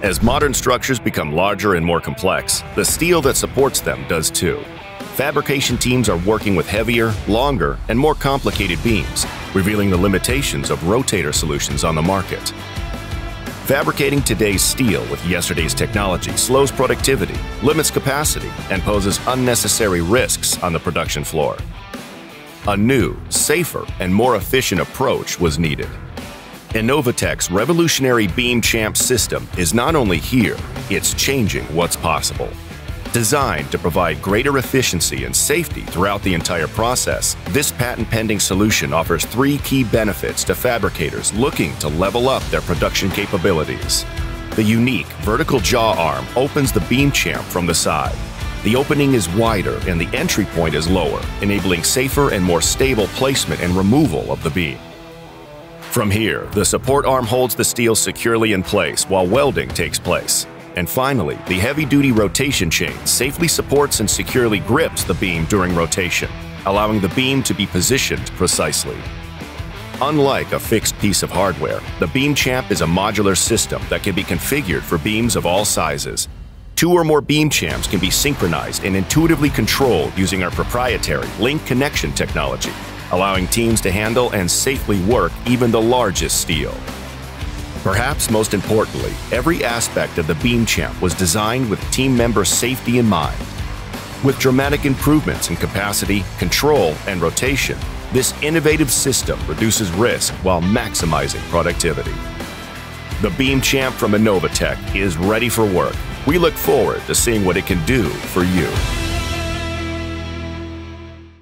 As modern structures become larger and more complex, the steel that supports them does too. Fabrication teams are working with heavier, longer, and more complicated beams, revealing the limitations of rotator solutions on the market. Fabricating today's steel with yesterday's technology slows productivity, limits capacity, and poses unnecessary risks on the production floor. A new, safer, and more efficient approach was needed. Innovatec's revolutionary Beam Champ system is not only here, it's changing what's possible. Designed to provide greater efficiency and safety throughout the entire process, this patent-pending solution offers three key benefits to fabricators looking to level up their production capabilities. The unique vertical jaw arm opens the beam champ from the side. The opening is wider and the entry point is lower, enabling safer and more stable placement and removal of the beam. From here, the support arm holds the steel securely in place while welding takes place. And finally, the heavy-duty rotation chain safely supports and securely grips the beam during rotation, allowing the beam to be positioned precisely. Unlike a fixed piece of hardware, the Beam Champ is a modular system that can be configured for beams of all sizes. Two or more beam champs can be synchronized and intuitively controlled using our proprietary link connection technology, allowing teams to handle and safely work even the largest steel. Perhaps most importantly, every aspect of the Beam Champ was designed with team member safety in mind. With dramatic improvements in capacity, control, and rotation, this innovative system reduces risk while maximizing productivity. The Beam Champ from Innovatec is ready for work. We look forward to seeing what it can do for you.